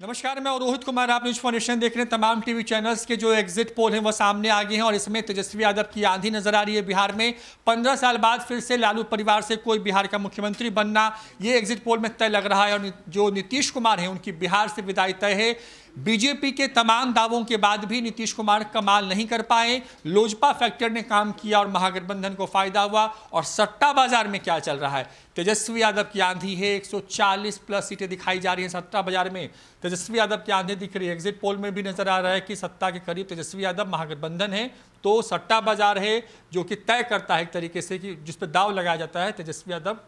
नमस्कार, मैं रोहित कुमार, आप न्यूज़ फाउंडेशन देख रहे हैं तमाम टीवी चैनल्स के जो एग्जिट पोल हैं, वो सामने आ गए हैं और इसमें तेजस्वी यादव की आंधी नज़र आ रही है बिहार में। पंद्रह साल बाद फिर से लालू परिवार से कोई बिहार का मुख्यमंत्री बनना, ये एग्जिट पोल में तय लग रहा है और जो नीतीश कुमार हैं, उनकी बिहार से विदाई तय है। बीजेपी के तमाम दावों के बाद भी नीतीश कुमार कमाल नहीं कर पाए। लोजपा फैक्टर ने काम किया और महागठबंधन को फ़ायदा हुआ और सट्टा बाज़ार में क्या चल रहा है? तेजस्वी यादव की आंधी है 140 प्लस सीटें दिखाई जा रही हैं सट्टा बाज़ार में। तेजस्वी यादव की आंधी दिख रही है। एग्जिट पोल में भी नज़र आ रहा है कि सत्ता के करीब तेजस्वी यादव महागठबंधन है तो सट्टा बाज़ार है, जो कि तय करता है एक तरीके से कि जिस पर दाव लगाया जाता है, तेजस्वी यादव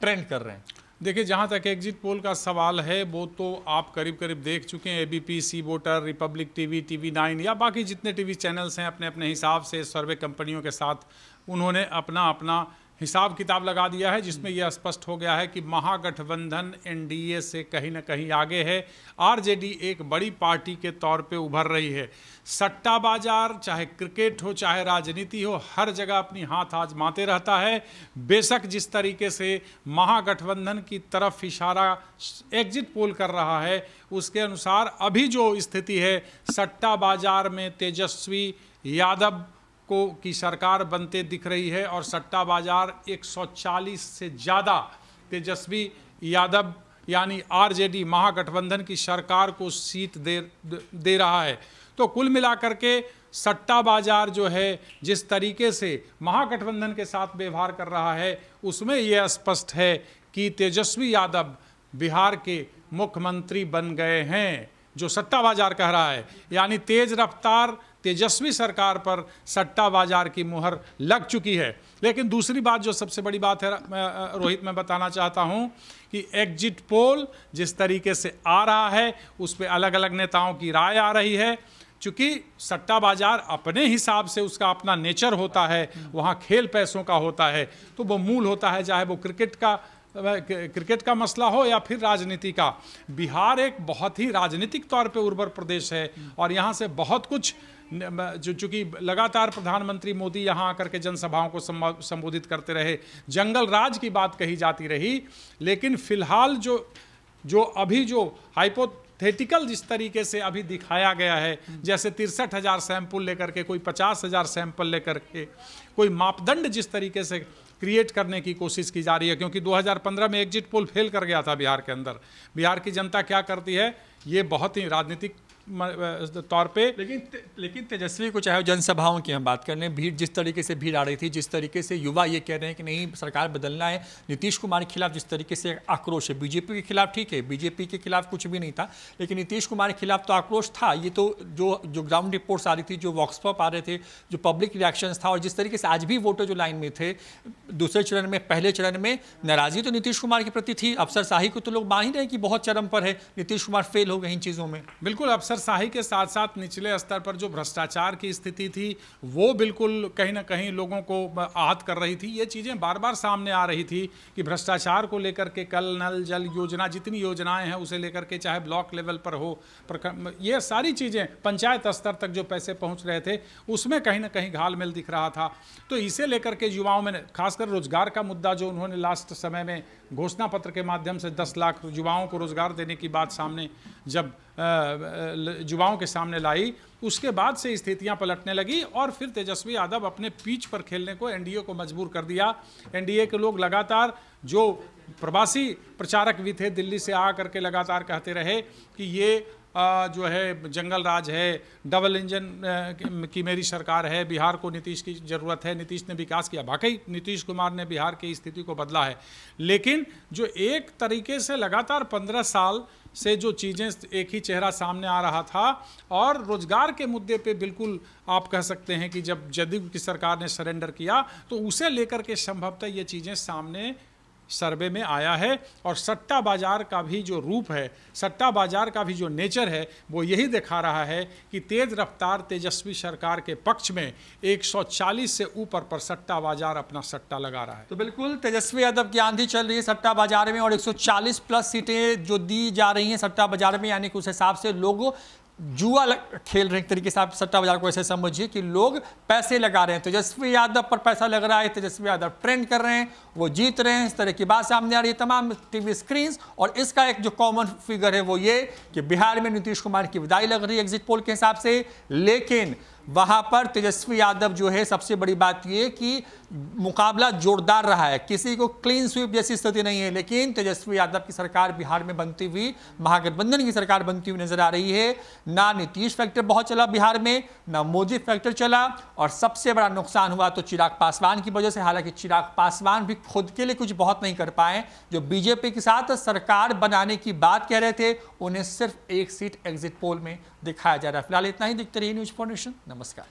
ट्रेंड कर रहे हैं। देखिए, जहाँ तक एग्जिट पोल का सवाल है, वो तो आप करीब करीब देख चुके हैं ABP C voter Republic TV TV nine, या बाकी जितने टीवी चैनल्स हैं अपने अपने हिसाब से सर्वे कंपनियों के साथ उन्होंने अपना अपना हिसाब किताब लगा दिया है, जिसमें यह स्पष्ट हो गया है कि महागठबंधन एनडीए से कहीं ना कहीं आगे है। आरजेडी एक बड़ी पार्टी के तौर पे उभर रही है। सट्टा बाज़ार, चाहे क्रिकेट हो, चाहे राजनीति हो, हर जगह अपनी हाथ आजमाते रहता है। बेशक जिस तरीके से महागठबंधन की तरफ़ इशारा एग्जिट पोल कर रहा है, उसके अनुसार अभी जो स्थिति है, सट्टा बाज़ार में तेजस्वी यादव को की सरकार बनते दिख रही है और सट्टा बाज़ार 140 से ज़्यादा तेजस्वी यादव यानी आरजेडी महागठबंधन की सरकार को सीट दे दे रहा है। तो कुल मिलाकर के सट्टा बाज़ार जो है, जिस तरीके से महागठबंधन के साथ व्यवहार कर रहा है, उसमें यह स्पष्ट है कि तेजस्वी यादव बिहार के मुख्यमंत्री बन गए हैं, जो सट्टा बाज़ार कह रहा है। यानी तेज रफ्तार तेजस्वी सरकार पर सट्टा बाज़ार की मुहर लग चुकी है। लेकिन दूसरी बात जो सबसे बड़ी बात है रोहित, मैं बताना चाहता हूँ कि एग्जिट पोल जिस तरीके से आ रहा है, उस पर अलग अलग नेताओं की राय आ रही है। चूँकि सट्टा बाज़ार अपने हिसाब से उसका अपना नेचर होता है, वहाँ खेल पैसों का होता है तो वो मूल होता है, चाहे वो क्रिकेट का क्रिकेट का मसला हो या फिर राजनीति का। बिहार एक बहुत ही राजनीतिक तौर पे उर्वर प्रदेश है और यहाँ से बहुत कुछ जो चूँकि लगातार प्रधानमंत्री मोदी यहाँ आकर के जनसभाओं को संबोधित करते रहे, जंगल राज की बात कही जाती रही, लेकिन फ़िलहाल जो जो अभी जो हाइपोथेटिकल जिस तरीके से अभी दिखाया गया है, जैसे तिरसठ हज़ार सैंपल लेकर के, कोई पचास हज़ार सैंपल लेकर के, कोई मापदंड जिस तरीके से क्रिएट करने की कोशिश की जा रही है, क्योंकि 2015 में एग्जिट पोल फेल कर गया था बिहार के अंदर। बिहार की जनता क्या करती है ये बहुत ही राजनीतिक तौर पे लेकिन लेकिन तेजस्वी को चाहे जनसभाओं की हम बात कर लें, भीड़ जिस तरीके से भीड़ आ रही थी, जिस तरीके से युवा ये कह रहे हैं कि नहीं, सरकार बदलना है, नीतीश कुमार के खिलाफ जिस तरीके से आक्रोश है, बीजेपी के खिलाफ ठीक है, बीजेपी के खिलाफ कुछ भी नहीं था, लेकिन नीतीश कुमार के खिलाफ तो आक्रोश था, ये तो जो जो ग्राउंड रिपोर्ट्स आ रही थी, जो वॉक्सपॉप आ रहे थे, जो पब्लिक रिएक्शन था, और जिस तरीके से आज भी वोटर जो लाइन में थे, दूसरे चरण में, पहले चरण में, नाराज़गी तो नीतीश कुमार के प्रति थी अफसर शाही को तो लोग मान ही रहे कि बहुत चरम पर है, नीतीश कुमार फेल हो गए इन चीज़ों में। बिल्कुल अफसर शाही के साथ साथ निचले स्तर पर जो भ्रष्टाचार की स्थिति थी, वो बिल्कुल कहीं ना कहीं लोगों को आहत कर रही थी। ये चीज़ें बार बार सामने आ रही थी कि भ्रष्टाचार को लेकर के कल नल जल योजना, जितनी योजनाएँ हैं, उसे लेकर के चाहे ब्लॉक लेवल पर हो ये सारी चीज़ें पंचायत स्तर तक जो पैसे पहुँच रहे थे, उसमें कहीं ना कहीं घाल मिल दिख रहा था। तो इसे लेकर के युवाओं में, खासकर रोज़गार का मुद्दा जो उन्होंने लास्ट समय में घोषणा पत्र के माध्यम से 10 लाख युवाओं को रोज़गार देने की बात सामने जब युवाओं के सामने लाई, उसके बाद से स्थितियाँ पलटने लगी और फिर तेजस्वी यादव अपने पीच पर खेलने को एनडीए को मजबूर कर दिया। एनडीए के लोग लगातार, जो प्रवासी प्रचारक भी थे, दिल्ली से आ करके लगातार कहते रहे कि ये जो है, जंगल राज है, डबल इंजन की मेरी सरकार है, बिहार को नीतीश की ज़रूरत है, नीतीश ने विकास किया। वाकई नीतीश कुमार ने बिहार की स्थिति को बदला है। लेकिन जो एक तरीके से लगातार पंद्रह साल से जो चीज़ें एक ही चेहरा सामने आ रहा था, और रोज़गार के मुद्दे पे बिल्कुल आप कह सकते हैं कि जब जदयू की सरकार ने सरेंडर किया तो उसे लेकर के संभवतः ये चीज़ें सामने सर्वे में आया है और सट्टा बाज़ार का भी जो रूप है, सट्टा बाज़ार का भी जो नेचर है, वो यही दिखा रहा है कि तेज रफ्तार तेजस्वी सरकार के पक्ष में 140 से ऊपर पर सट्टा बाज़ार अपना सट्टा लगा रहा है। तो बिल्कुल, तेजस्वी यादव की आंधी चल रही है सट्टा बाज़ार में और 140 प्लस सीटें जो दी जा रही हैं सट्टा बाज़ार में, यानी कि उस हिसाब से लोगों जुआ खेल रहे एक तरीके से, आप सट्टा बाज़ार को ऐसे समझिए कि लोग पैसे लगा रहे हैं। तेजस्वी यादव पर पैसा लग रहा है, तेजस्वी यादव ट्रेंड कर रहे हैं, वो जीत रहे हैं, इस तरह की बात सामने आ रही है तमाम टीवी स्क्रीन और इसका एक जो कॉमन फिगर है वो ये कि बिहार में नीतीश कुमार की विदाई लग रही है एग्जिट पोल के हिसाब से, लेकिन वहाँ पर तेजस्वी यादव जो है, सबसे बड़ी बात यह कि मुकाबला जोरदार रहा है। किसी को क्लीन स्वीप जैसी स्थिति नहीं है, लेकिन तेजस्वी यादव की सरकार बिहार में बनती हुई, महागठबंधन की सरकार बनती हुई नज़र आ रही है। ना नीतीश फैक्टर बहुत चला बिहार में, ना मोदी फैक्टर चला, और सबसे बड़ा नुकसान हुआ तो चिराग पासवान की वजह से। हालाँकि चिराग पासवान भी खुद के लिए कुछ बहुत नहीं कर पाए, जो बीजेपी के साथ सरकार बनाने की बात कह रहे थे, उन्हें सिर्फ़ एक सीट एग्जिट पोल में दिखाया जा रहा है। फ़िलहाल इतना ही दिखते रहिए न्यूज़ फाउंडेशन नमस्कार।